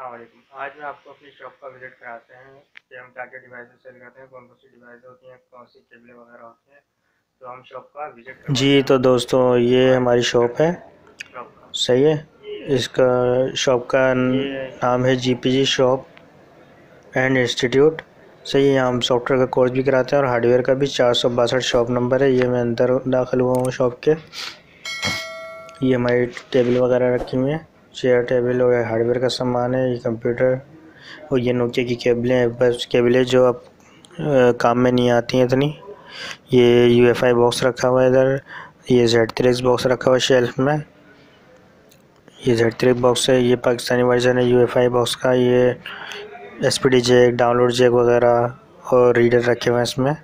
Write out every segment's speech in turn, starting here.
अस्सलाम आज मैं आपको अपनी शॉप का विज़िट कराते हैं कि हम क्या क्या डिवाइस सेल करते हैं कौन कौन सी डिवाइस होती हैं कौन सी केबलें वगैरह होती हैं तो हम शॉप का विज़िट जी तो दोस्तों ये हमारी शॉप है। सही है? इसका शॉप का नाम है G P G shop and institute सही है यहाँ हम सॉफ्टवेयर का कोर्स भी कराते हैं और हार्डवेयर का भी चार सौ बासठ शॉप नंबर है। ये मैं अंदर दाखिल हुआ हूँ शॉप के। ये हमारी टेबल वगैरह रखी हुई हैं। चेयर, टेबल और हार्डवेयर का सामान है, ये कंप्यूटर और ये नोकिया की केबलें हैं। बस केबलें जो अब काम में नहीं आती हैं इतनी। ये यू एफ़ आई बॉक्स रखा हुआ है इधर, ये जेड थ्री बॉक्स रखा हुआ है शेल्फ में। ये जेड थ्री बॉक्स है, ये पाकिस्तानी वर्जन है यू एफ़ आई बॉक्स का, ये S P D download jack वगैरह और रीडर रखे हुए हैं इसमें।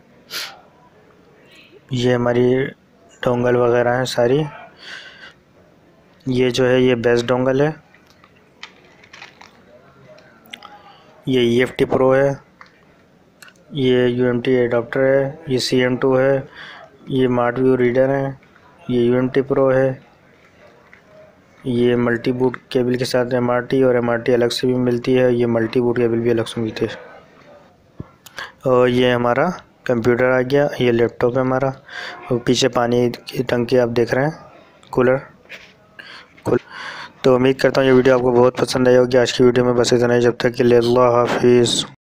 ये हमारी डोंगल वगैरह हैं सारी। ये जो है, ये बेस्ट डोंगल है। ये ई एफ़ टी प्रो है। ये यू एम टी एडाप्टर है। ये सी एम टू है। ये मार्ट व्यू रीडर है। ये यू एम टी प्रो है। ये मल्टी बूट केबल के साथ एम आर टी और एम आर टी अलग से भी मिलती है। ये मल्टी बूट केबल भी अलग से मिलती है। और ये हमारा कंप्यूटर आ गया। ये लैपटॉप है हमारा। और पीछे पानी की टंकी आप देख रहे हैं। कूलर तो उम्मीद करता हूँ ये वीडियो आपको बहुत पसंद आई होगी। आज की वीडियो में बस इतना ही। जब तक के लिए अल्लाह हाफिज़।